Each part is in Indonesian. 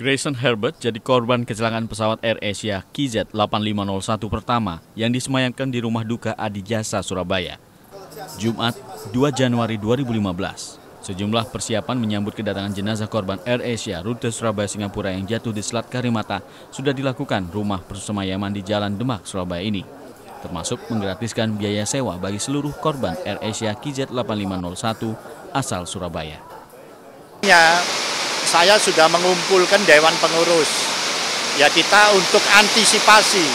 Grayson Herbert jadi korban kecelakaan pesawat Air Asia KZ8501 pertama yang disemayamkan di rumah duka Adi Jasa, Surabaya. Jumat, 2 Januari 2015. Sejumlah persiapan menyambut kedatangan jenazah korban Air Asia rute Surabaya Singapura yang jatuh di Selat Karimata sudah dilakukan rumah persemayaman di Jalan Demak, Surabaya ini. Termasuk menggratiskan biaya sewa bagi seluruh korban Air Asia KZ8501 asal Surabaya. Ya, saya sudah mengumpulkan Dewan Pengurus. Ya kita untuk antisipasi,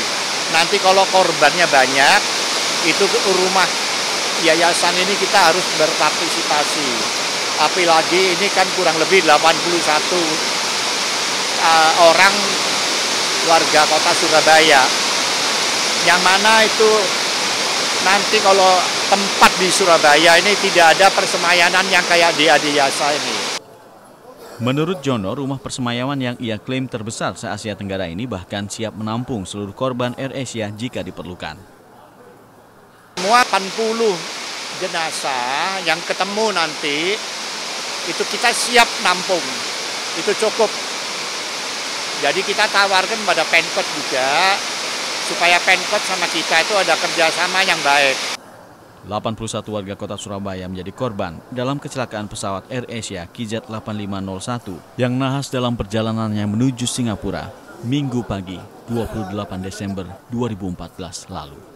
nanti kalau korbannya banyak, itu rumah yayasan ini kita harus berpartisipasi. Apalagi ini kan kurang lebih 81 uh, orang warga kota Surabaya. Yang mana itu nanti kalau tempat di Surabaya ini tidak ada persemayanan yang kayak di Adiyasa ini. Menurut Jono, rumah persemayaman yang ia klaim terbesar se-Asia Tenggara ini bahkan siap menampung seluruh korban Air Asia jika diperlukan. Semua 80 jenazah yang ketemu nanti itu kita siap nampung, itu cukup. Jadi kita tawarkan pada Penkot juga supaya Penkot sama kita itu ada kerjasama yang baik. 81 warga kota Surabaya menjadi korban dalam kecelakaan pesawat Air Asia KJ-8501 yang nahas dalam perjalanannya menuju Singapura minggu pagi 28 Desember 2014 lalu.